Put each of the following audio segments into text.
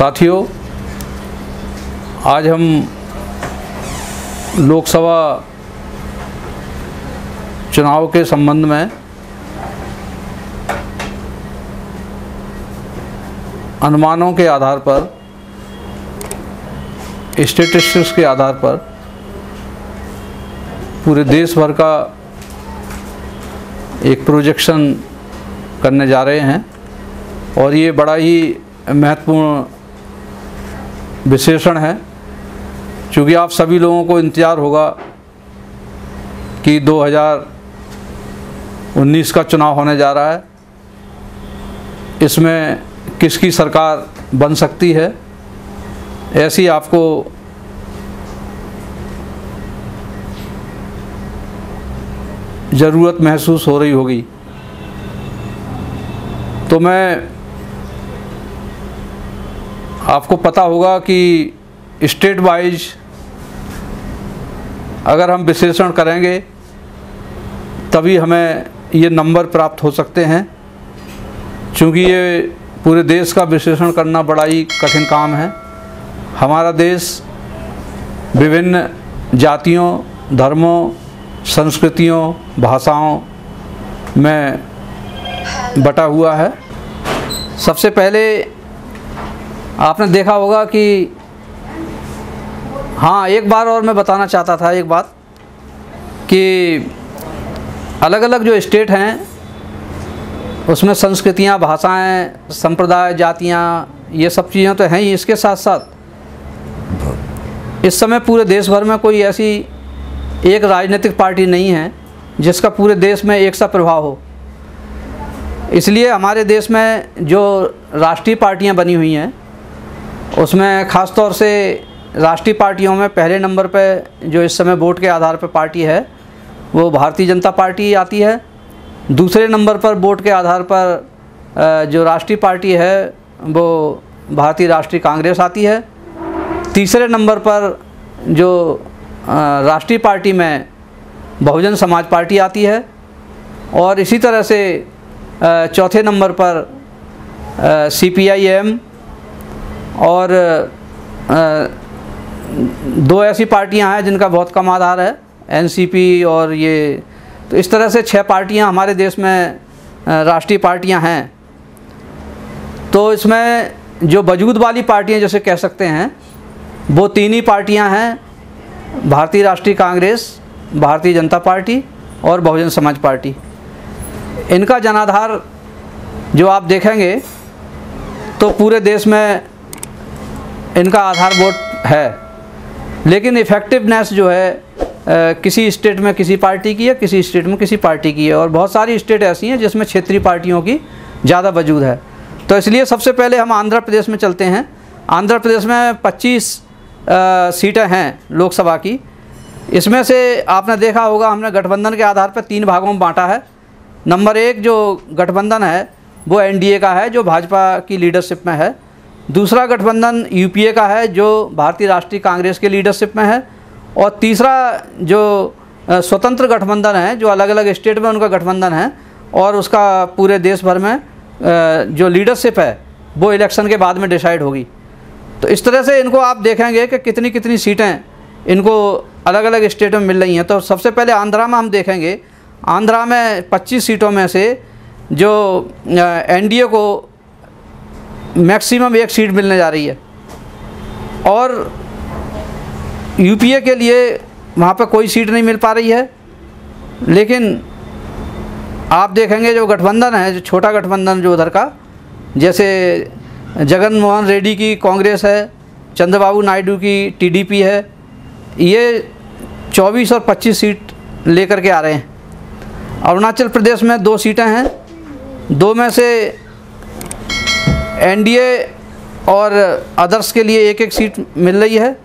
साथियों, आज हम लोकसभा चुनाव के संबंध में अनुमानों के आधार पर स्टेटिस्टिक्स के आधार पर पूरे देश भर का एक प्रोजेक्शन करने जा रहे हैं और ये बड़ा ही महत्वपूर्ण विशेषण है। क्योंकि आप सभी लोगों को इंतज़ार होगा कि 2019 का चुनाव होने जा रहा है। इसमें किसकी सरकार बन सकती है, ऐसी आपको ज़रूरत महसूस हो रही होगी। तो मैं आपको पता होगा कि स्टेट वाइज अगर हम विश्लेषण करेंगे, तभी हमें ये नंबर प्राप्त हो सकते हैं। क्योंकि ये पूरे देश का विश्लेषण करना बड़ा ही कठिन काम है। हमारा देश विभिन्न जातियों, धर्मों, संस्कृतियों, भाषाओं में बटा हुआ है। सबसे पहले आपने देखा होगा कि हाँ एक बार और मैं बताना चाहता था एक बात कि अलग अलग जो स्टेट हैं, उसमें संस्कृतियाँ, भाषाएँ, संप्रदाय, जातियाँ, ये सब चीज़ें तो हैं ही। इसके साथ साथ इस समय पूरे देश भर में कोई ऐसी एक राजनीतिक पार्टी नहीं है, जिसका पूरे देश में एक सा प्रभाव हो। इसलिए हमारे देश में जो राष्ट्रीय पार्टियाँ बनी हुई हैं उसमें ख़ास तौर से राष्ट्रीय पार्टियों में पहले नंबर पे जो इस समय वोट के आधार पर पार्टी है, वो भारतीय जनता पार्टी आती है। दूसरे नंबर पर वोट के आधार पर जो राष्ट्रीय पार्टी है, वो भारतीय राष्ट्रीय कांग्रेस आती है। तीसरे नंबर पर जो राष्ट्रीय पार्टी में बहुजन समाज पार्टी आती है और इसी तरह से चौथे नंबर पर सी पी आई एम और दो ऐसी पार्टियाँ हैं जिनका बहुत कम आधार है एन सी पी और ये। तो इस तरह से छह पार्टियाँ हमारे देश में राष्ट्रीय पार्टियाँ हैं। तो इसमें जो वजूद वाली पार्टियाँ जैसे कह सकते हैं, वो तीन ही पार्टियाँ हैं, भारतीय राष्ट्रीय कांग्रेस, भारतीय जनता पार्टी और बहुजन समाज पार्टी। इनका जनाधार जो आप देखेंगे तो पूरे देश में इनका आधार वोट है। लेकिन इफ़ेक्टिवनेस जो है आ, किसी स्टेट में किसी पार्टी की है किसी स्टेट में किसी पार्टी की है। और बहुत सारी स्टेट ऐसी हैं जिसमें क्षेत्रीय पार्टियों की ज़्यादा वजूद है। तो इसलिए सबसे पहले हम आंध्र प्रदेश में चलते हैं। आंध्र प्रदेश में 25 सीटें हैं लोकसभा की। इसमें से आपने देखा होगा हमने गठबंधन के आधार पर तीन भागों में बांटा है। नंबर एक जो गठबंधन है वो एनडीए का है जो भाजपा की लीडरशिप में है। दूसरा गठबंधन यूपीए का है, जो भारतीय राष्ट्रीय कांग्रेस के लीडरशिप में है। और तीसरा जो स्वतंत्र गठबंधन है, जो अलग अलग स्टेट में उनका गठबंधन है, और उसका पूरे देश भर में जो लीडरशिप है, वो इलेक्शन के बाद में डिसाइड होगी। तो इस तरह से इनको आप देखेंगे कि कितनी कितनी सीटें इनको अलग अलग स्टेट में मिल रही हैं। तो सबसे पहले आंध्रा में हम देखेंगे। आंध्रा में 25 सीटों में से जो एनडीए को मैक्सिमम एक सीट मिलने जा रही है। और यूपीए के लिए वहाँ पर कोई सीट नहीं मिल पा रही है। लेकिन आप देखेंगे जो गठबंधन है, जो छोटा गठबंधन जो उधर का, जैसे जगन मोहन रेड्डी की कांग्रेस है, चंद्रबाबू नायडू की टीडीपी है, ये 24 और 25 सीट लेकर के आ रहे हैं। अरुणाचल प्रदेश में दो सीटें हैं, दो में से एनडीए और अदर्स के लिए एक एक सीट मिल रही है।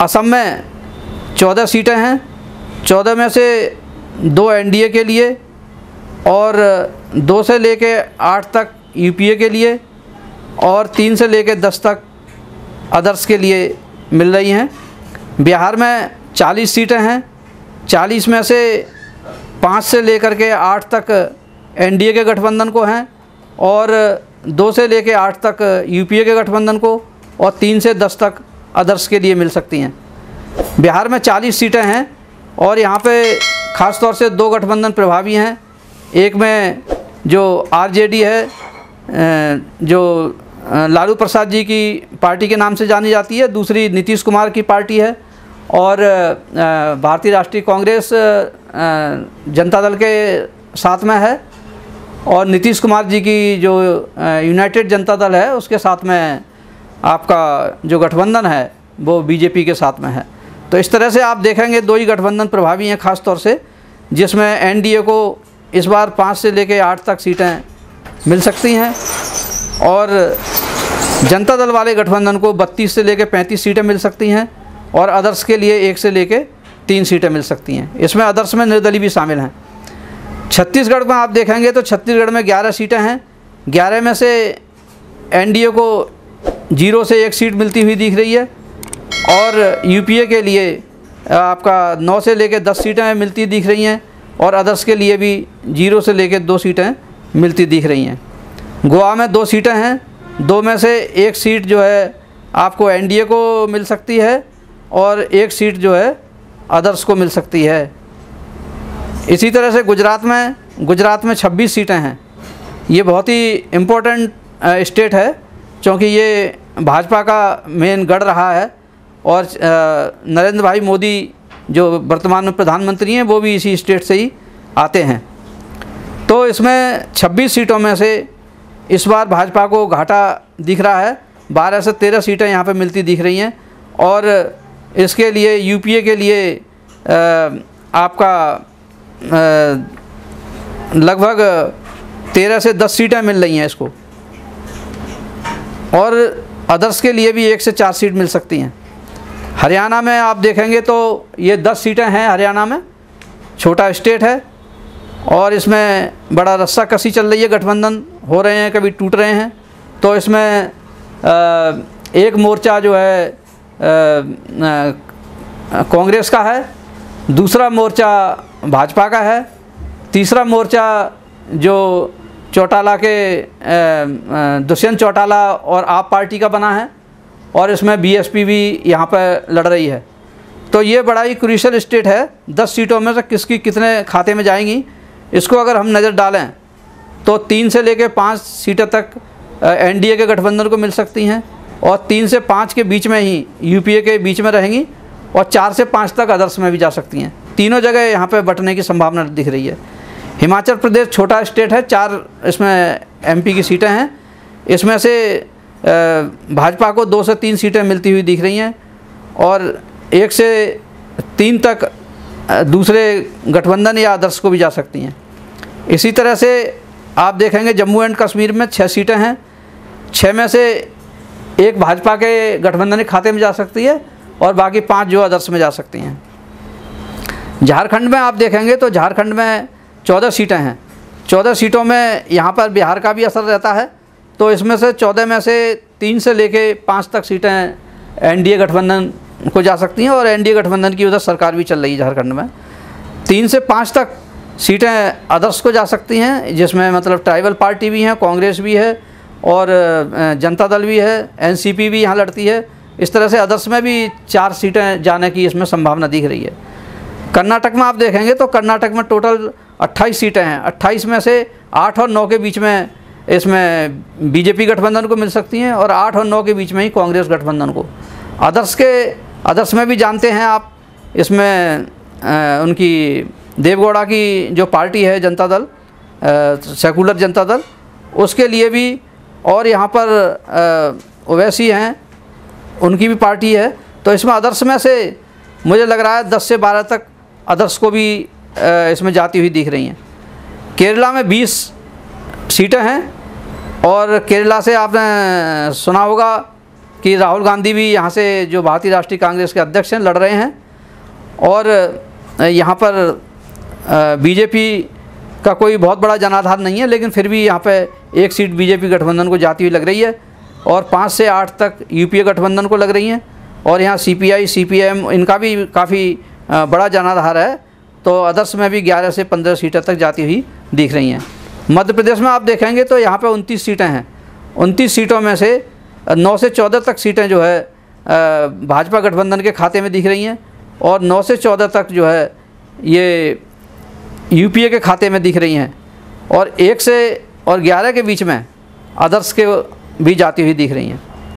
असम में चौदह सीटें हैं। चौदह में से दो एनडीए के लिए और दो से ले लेके आठ तक यूपीए के लिए और तीन से ले लेके दस तक अदर्स के लिए मिल रही हैं। बिहार में चालीस सीटें हैं। चालीस में से पाँच से लेकर के आठ तक एनडीए के गठबंधन को हैं और दो से लेके आठ तक यूपीए के गठबंधन को और तीन से दस तक अदर्स के लिए मिल सकती हैं। बिहार में चालीस सीटें हैं और यहाँ पे ख़ास तौर से दो गठबंधन प्रभावी हैं। एक में जो आरजेडी है जो लालू प्रसाद जी की पार्टी के नाम से जानी जाती है, दूसरी नीतीश कुमार की पार्टी है और भारतीय राष्ट्रीय कांग्रेस जनता दल के साथ में है। और नीतीश कुमार जी की जो यूनाइटेड जनता दल है, उसके साथ में आपका जो गठबंधन है, वो बीजेपी के साथ में है। तो इस तरह से आप देखेंगे, दो ही गठबंधन प्रभावी हैं ख़ास तौर से, जिसमें एनडीए को इस बार पाँच से लेकर आठ तक सीटें मिल सकती हैं और जनता दल वाले गठबंधन को बत्तीस से लेकर पैंतीस सीटें मिल सकती हैं और अदर्स के लिए एक से लेकर तीन सीटें मिल सकती हैं। इसमें अदर्स में निर्दलीय भी शामिल हैं। छत्तीसगढ़ में आप देखेंगे तो छत्तीसगढ़ में ग्यारह सीटें हैं। ग्यारह में से एनडीए को ज़ीरो से एक सीट मिलती हुई दिख रही है और यूपीए के लिए आपका नौ से लेकर दस सीटें मिलती दिख रही हैं और अदर्स के लिए भी ज़ीरो से लेकर दो सीटें मिलती दिख रही हैं। गोवा में दो सीटें हैं। दो में से एक सीट जो है आपको एनडीए को मिल सकती है और एक सीट जो है अदर्स को मिल सकती है। इसी तरह से गुजरात में गुजरात में 26 सीटें हैं। ये बहुत ही इम्पोर्टेंट स्टेट है, क्योंकि ये भाजपा का मेन गढ़ रहा है और नरेंद्र भाई मोदी जो वर्तमान में प्रधानमंत्री हैं, वो भी इसी स्टेट से ही आते हैं। तो इसमें 26 सीटों में से इस बार भाजपा को घाटा दिख रहा है। 12 से 13 सीटें यहाँ पे मिलती दिख रही हैं और इसके लिए, यूपीए के लिए आपका लगभग 13 से 10 सीटें मिल रही हैं इसको। और अदर्स के लिए भी एक से चार सीट मिल सकती हैं। हरियाणा में आप देखेंगे तो ये दस सीटें हैं हरियाणा में। छोटा स्टेट है और इसमें बड़ा रस्सा कसी चल रही है, गठबंधन हो रहे हैं, कभी टूट रहे हैं। तो इसमें एक मोर्चा जो है कांग्रेस का है। दूसरा मोर्चा भाजपा का है। तीसरा मोर्चा जो चौटाला के दुष्यंत चौटाला और आप पार्टी का बना है और इसमें बीएसपी भी यहाँ पर लड़ रही है। तो ये बड़ा ही क्रूशल स्टेट है। दस सीटों में से किसकी कितने खाते में जाएँगी, इसको अगर हम नज़र डालें तो तीन से लेकर पाँच सीटें तक एनडीए के गठबंधन को मिल सकती हैं और तीन से पाँच के बीच में ही यूपीए के बीच में रहेंगी और चार से पाँच तक अदर्स में भी जा सकती हैं। तीनों जगह यहाँ पे बटने की संभावना दिख रही है। हिमाचल प्रदेश छोटा स्टेट है, चार इसमें एमपी की सीटें हैं। इसमें से भाजपा को दो से तीन सीटें मिलती हुई दिख रही हैं और एक से तीन तक दूसरे गठबंधन या आदर्श को भी जा सकती हैं। इसी तरह से आप देखेंगे जम्मू एंड कश्मीर में छः सीटें हैं। छः में से एक भाजपा के गठबंधन के खाते में जा सकती है और बाकी पाँच जो आदर्श में जा सकती हैं। झारखंड में आप देखेंगे तो झारखंड में चौदह सीटें हैं। चौदह सीटों में यहाँ पर बिहार का भी असर रहता है। तो इसमें से चौदह में से तीन से लेके पाँच तक सीटें एनडीए गठबंधन को जा सकती हैं और एनडीए गठबंधन की उधर सरकार भी चल रही है झारखंड में। तीन से पाँच तक सीटें अदर्स को जा सकती हैं, जिसमें मतलब ट्राइबल पार्टी भी हैं, कांग्रेस भी है और जनता दल भी है, एनसीपी भी यहाँ लड़ती है। इस तरह से अदर्स में भी चार सीटें जाने की इसमें संभावना दिख रही है। कर्नाटक में आप देखेंगे तो कर्नाटक में टोटल 28 सीटें हैं। 28 में से 8 और 9 के बीच में इसमें बीजेपी गठबंधन को मिल सकती हैं और 8 और 9 के बीच में ही कांग्रेस गठबंधन को। अदर्स के अदर्स में भी जानते हैं आप इसमें आ, उनकी देवगौड़ा की जो पार्टी है जनता दल सेकुलर जनता दल उसके लिए भी और यहाँ पर ओवैसी हैं उनकी भी पार्टी है। तो इसमें अदर्स में से मुझे लग रहा है दस से बारह तक अदर्स को भी इसमें जाती हुई दिख रही हैं। केरला में बीस सीटें हैं और केरला से आपने सुना होगा कि राहुल गांधी भी यहाँ से जो भारतीय राष्ट्रीय कांग्रेस के अध्यक्ष हैं, लड़ रहे हैं और यहाँ पर बीजेपी का कोई बहुत बड़ा जनाधार नहीं है, लेकिन फिर भी यहाँ पे एक सीट बीजेपी गठबंधन को जाती हुई लग रही है और पाँच से आठ तक यूपीए गठबंधन को लग रही हैं और यहाँ सीपीआई सीपीएम इनका भी काफ़ी बड़ा जनाधार है तो अदर्स में भी ग्यारह से पंद्रह सीटें तक जाती हुई दिख रही हैं। मध्य प्रदेश में आप देखेंगे तो यहाँ पर उनतीस सीटें हैं। उनतीस सीटों में से नौ से चौदह तक सीटें जो है भाजपा गठबंधन के खाते में दिख रही हैं और नौ से चौदह तक जो है, ये यूपीए के खाते में दिख रही हैं। और एक से और ग्यारह के बीच में अदर्स के भी जाती हुई दिख रही हैं।